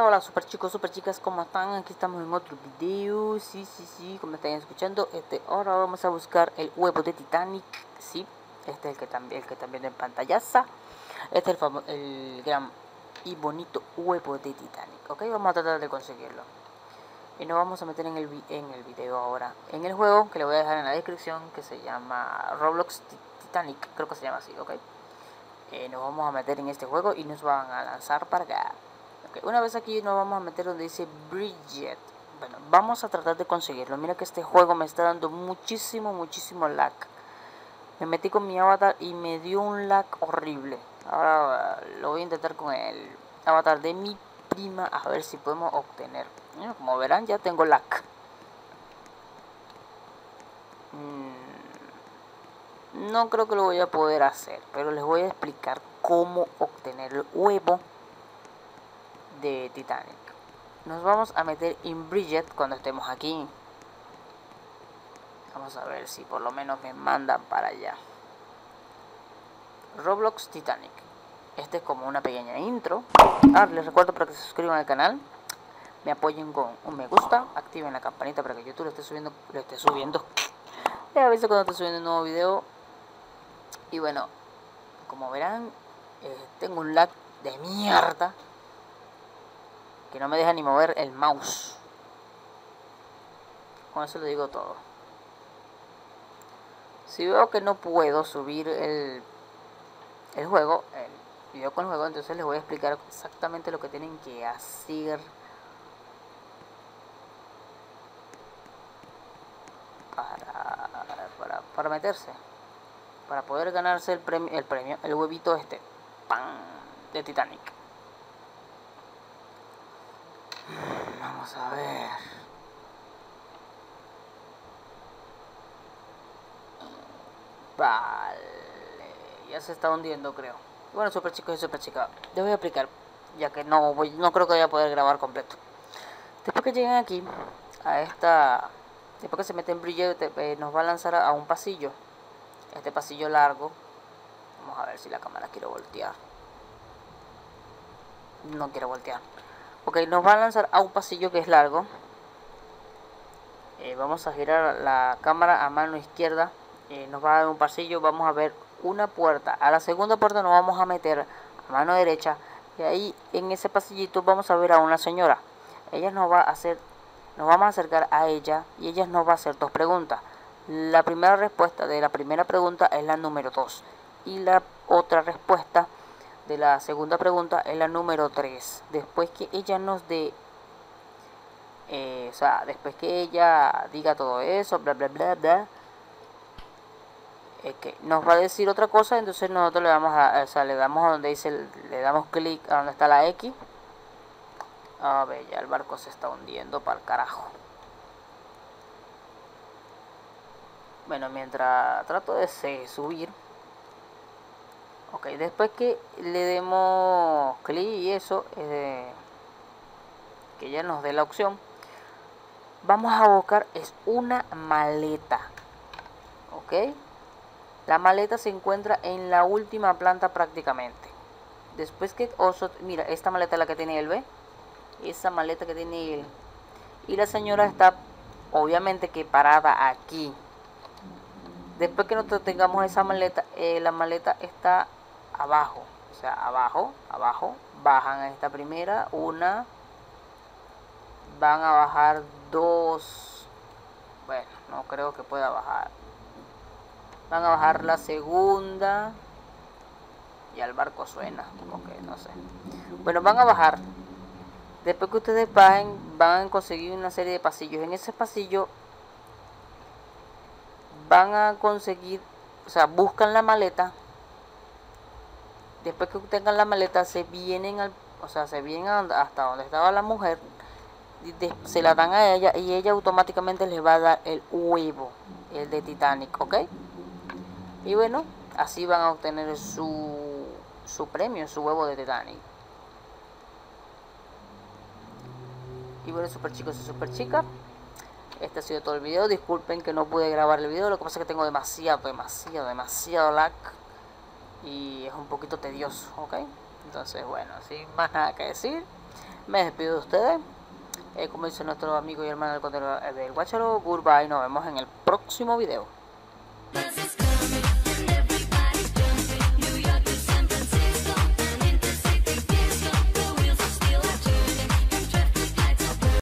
Hola super chicos, super chicas, ¿cómo están? Aquí estamos en otro video, sí, sí, sí, como están escuchando, este, ahora vamos a buscar el huevo de Titanic, sí, este es el que también, el que también en pantallaza, este es el, el gran y bonito huevo de Titanic, ok, vamos a tratar de conseguirlo, y nos vamos a meter en el, en el video ahora, en el juego que le voy a dejar en la descripción, que se llama Roblox Titanic, creo que se llama así, ok, eh, nos vamos a meter en este juego y nos van a lanzar para acá. Una vez aquí nos vamos a meter donde dice Bridget. Bueno, vamos a tratar de conseguirlo. Mira que este juego me está dando muchísimo, muchísimo lag. Me metí con mi avatar y me dio un lag horrible. Ahora lo voy a intentar con el avatar de mi prima a ver si podemos obtener. como verán ya tengo lag. Mm, no creo que lo voy a poder hacer, pero les voy a explicar cómo obtener el huevo de Titanic. Nos vamos a meter en Bridget cuando estemos aquí. Vamos a ver si por lo menos me mandan para allá. Roblox Titanic. Este es como una pequeña intro. Ah, les recuerdo para que se suscriban al canal. Me apoyen con un me gusta. Activen la campanita para que YouTube lo esté subiendo. Lo esté subiendo. Y a veces cuando esté subiendo un nuevo video. Y bueno, como verán, eh, tengo un lag de mierda que no me deja ni mover el mouse. Con eso le digo todo. Si veo que no puedo subir el, el juego, el video con el juego, entonces les voy a explicar exactamente lo que tienen que hacer para, para, para meterse. Para poder ganarse el premio, el premio, el huevito este, pan de Titanic. Vamos a ver. Vale. Ya se está hundiendo, creo. Bueno, super chicos y super chicas. Les voy a aplicar. Ya que no voy, no creo que vaya a poder grabar completo. Después que lleguen aquí, a esta. Después que se meten brillo, eh, nos va a lanzar a un pasillo. Este pasillo largo. Vamos a ver si la cámara quiere voltear. No quiero voltear. Ok, nos va a lanzar a un pasillo que es largo. Eh, vamos a girar la cámara a mano izquierda. Eh, nos va a dar un pasillo. Vamos a ver una puerta. A la segunda puerta nos vamos a meter a mano derecha. Y ahí en ese pasillito vamos a ver a una señora. Ella nos va a hacer, nos vamos a acercar a ella y ella nos va a hacer dos preguntas. La primera respuesta de la primera pregunta es la número 2 y la otra respuesta de la segunda pregunta es la número 3. Después que ella nos dé, eh, o sea, después que ella diga todo eso, bla, bla, bla, bla, es que nos va a decir otra cosa, entonces nosotros le damos a, o sea, le damos a donde dice, le damos clic a donde está la X. A ver, ya el barco se está hundiendo para el carajo. Bueno, mientras trato de subir ok después que le demos clic y eso eh, que ya nos dé la opción vamos a buscar es una maleta ok. La maleta se encuentra en la última planta prácticamente. Después que oso mira esta maleta la que tiene el B esa maleta que tiene él y la señora está obviamente que parada aquí. Después que nosotros tengamos esa maleta eh, la maleta está abajo, o sea, abajo, abajo, bajan a esta primera, una, van a bajar dos, bueno, no creo que pueda bajar, van a bajar la segunda, y al barco suena, ok, no sé, bueno, van a bajar, después que ustedes bajen, van a conseguir una serie de pasillos, en ese pasillo van a conseguir, o sea, buscan la maleta, después que tengan la maleta se vienen al, o sea, se vienen hasta donde estaba la mujer, se la dan a ella y ella automáticamente les va a dar el huevo, el de Titanic, ¿ok? Y bueno, así van a obtener su, su premio, su huevo de Titanic. Y bueno, super chicos y super chicas, este ha sido todo el video. Disculpen que no pude grabar el video, lo que pasa es que tengo demasiado, demasiado, demasiado lag y es un poquito tedioso, ¿ok? Entonces, bueno, sin más nada que decir, Me despido de ustedes. Eh, como dice nuestro amigo y hermano del, del Guacharo, goodbye. Nos vemos en el próximo video.